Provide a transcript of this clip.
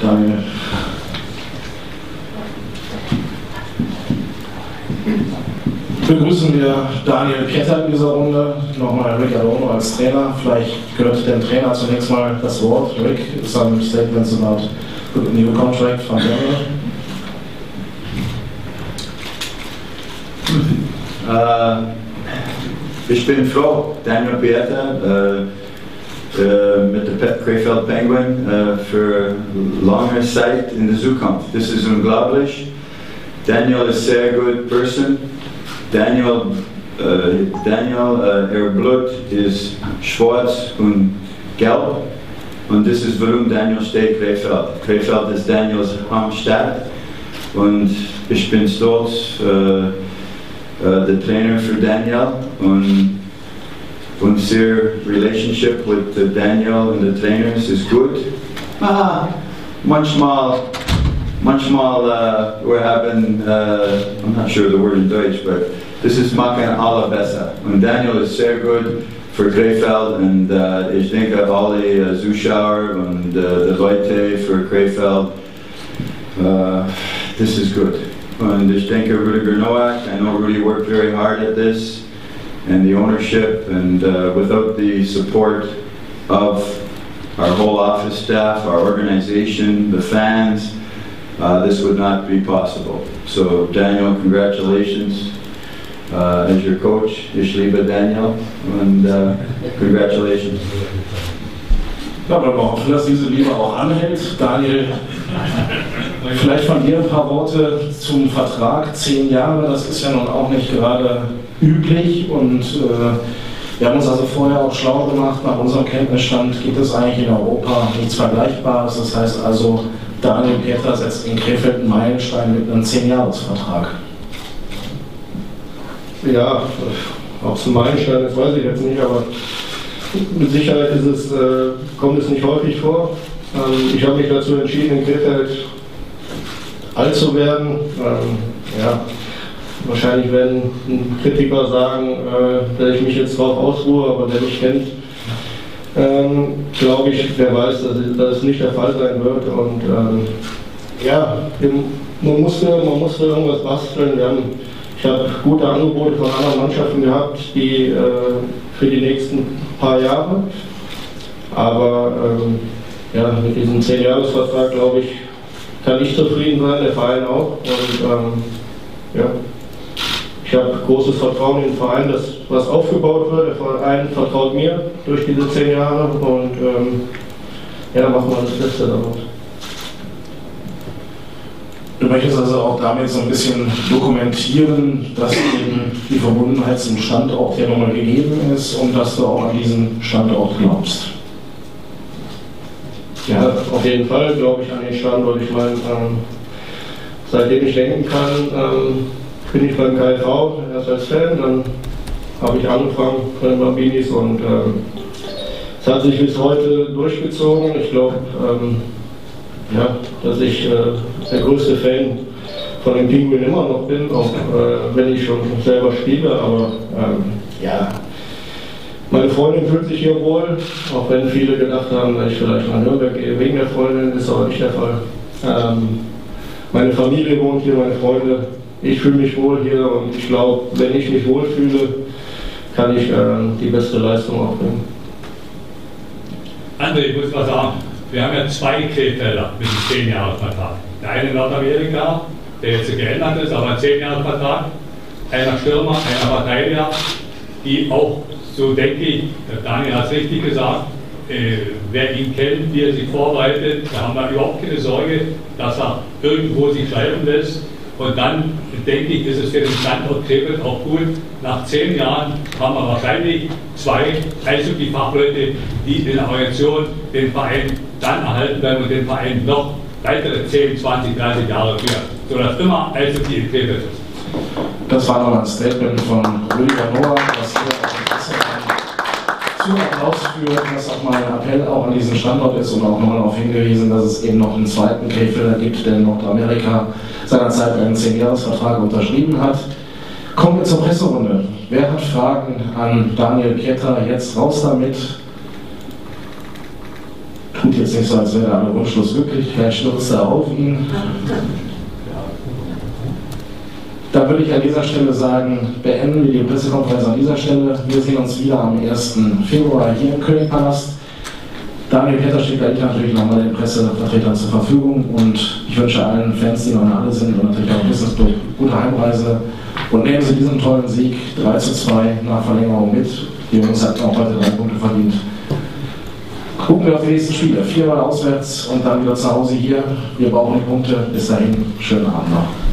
Daniel. Begrüßen wir Daniel Pieter in dieser Runde, nochmal Rick Adono als Trainer. Vielleicht gehört dem Trainer zunächst mal das Wort. Rick, some statements about the new contract from Daniel. Uh, ich bin froh, Daniel Pieter, uh, uh, mit der Krefeld Penguin uh, für lange Zeit in der Zukunft. Das ist unglaublich. Daniel ist sehr gut Person. Daniel, uh, Daniel, uh, er Blut ist schwarz und gelb. Und das ist warum Daniel steht Krefeld. Krefeld ist Daniels Heimstadt. Und ich bin stolz, uh, uh, der Trainer für Daniel. Und unser Relationship with uh, Daniel and the Trainers is good. Ah, manchmal manchmal uh, wir haben, uh, I'm not sure the word in Deutsch, but this is machen alle besser. Und Daniel ist sehr gut für Krefeld und uh, ich denke alle uh, Zuschauer und uh, die Leute für Krefeld, uh, this is good. Und ich denke Rudiger Nowak, I know Rudy worked very hard at this and the ownership and uh, without the support of our whole office staff, our organization, the fans, uh, this would not be possible. So Daniel, congratulations uh, as your coach. Ich liebe Daniel and uh, congratulations. Ja, wollen wir hoffen, dass diese Liebe auch anhält. Daniel, vielleicht von dir ein paar Worte zum Vertrag. Zehn Jahre, das ist ja nun auch nicht gerade üblich und äh, wir haben uns also vorher auch schlau gemacht. Nach unserem Kenntnisstand gibt es eigentlich in Europa nichts Vergleichbares. Das heißt also, Daniel Peter setzt in Krefeld einen Meilenstein mit einem 10-Jahres-Vertrag. Ja, ob es ein Meilenstein ist, weiß ich jetzt nicht, aber mit Sicherheit ist es, äh, kommt es nicht häufig vor. Ähm, ich habe mich dazu entschieden, in Krefeld alt zu werden. Ähm, ja, wahrscheinlich werden Kritiker sagen, äh, dass ich mich jetzt drauf ausruhe, aber der mich kennt, ähm, glaube ich, wer weiß, dass, dass es nicht der Fall sein wird. Und ähm, ja, man musste, man musste irgendwas basteln. Wir haben, ich habe gute Angebote von anderen Mannschaften gehabt, die äh, für die nächsten paar Jahre. Aber ähm, ja, mit diesem 10-Jahres-Vertrag, glaube ich, kann ich zufrieden sein, der Verein auch. Und ähm, ja, ich habe großes Vertrauen in den Verein, dass was aufgebaut wird. Der Verein vertraut mir durch diese zehn Jahre und ähm, ja, machen wir das Beste daraus. Du möchtest also auch damit so ein bisschen dokumentieren, dass eben die Verbundenheit zum Standort ja nochmal gegeben ist und dass du auch an diesen Standort glaubst. Ja, auf jeden Fall glaube ich an den Standort. Ich meine, ähm, seitdem ich denken kann, ähm, bin ich beim KV erst als Fan, dann habe ich angefangen von den Bambinis und ähm, es hat sich bis heute durchgezogen. Ich glaube, ähm, ja, dass ich äh, der größte Fan von den Pinguinen immer noch bin, auch äh, wenn ich schon selber spiele, aber ähm, ja. Meine Freundin fühlt sich hier wohl, auch wenn viele gedacht haben, dass ich vielleicht nach Nürnberg gehe wegen der Freundin, ist aber nicht der Fall. Ähm, meine Familie wohnt hier, meine Freunde, ich fühle mich wohl hier und ich glaube, wenn ich mich wohlfühle, kann ich äh, die beste Leistung auch bringen. André, ich muss mal sagen, wir haben ja zwei Krefelder mit einem 10-Jahres-Vertrag. Der eine in Nordamerika, der jetzt geändert ist, aber ein 10-Jahres-Vertrag. Einer Stürmer, einer Verteidiger, die auch, so denke ich, Daniel hat es richtig gesagt, äh, wer ihn kennt, wie er sich vorbereitet, da haben wir überhaupt keine Sorge, dass er irgendwo sich schreiben lässt. Und dann denke ich, ist es für den Standort Krefeld auch gut. Nach zehn Jahren haben wir wahrscheinlich zwei Eishockey-Fachleute, die in der Organisation den Verein dann erhalten werden und den Verein noch weitere 10, 20, 30 Jahre führen, sodass immer Eishockey in Krefeld ist. Das war nochmal ein Statement von Rüdiger Noah, zu Applaus führt, dass auch mal ein Appell auch an diesen Standort ist und auch nochmal darauf hingewiesen, dass es eben noch einen zweiten Krefelder gibt, der in Nordamerika seinerzeit einen 10-Jahres-Vertrag unterschrieben hat. Kommen wir zur Presserunde. Wer hat Fragen an Daniel Pieter? Jetzt raus damit. Tut jetzt nicht so, als wäre er alle wunschlos glücklich. Vielleicht stürzt er auf ihn. Da würde ich an dieser Stelle sagen, beenden wir die Pressekonferenz an dieser Stelle. Wir sehen uns wieder am 1. Februar hier im Königpalast. Daniel Peter steht gleich natürlich nochmal den Pressevertretern zur Verfügung und ich wünsche allen Fans, die noch in Halle sind und natürlich auch Business Club, gute Heimreise und nehmen Sie diesen tollen Sieg 3 zu 2 nach Verlängerung mit. Die Jungs hatten auch heute drei Punkte verdient. Gucken wir auf die nächsten Spiele. Viermal auswärts und dann wieder zu Hause hier. Wir brauchen die Punkte. Bis dahin, schönen Abend noch.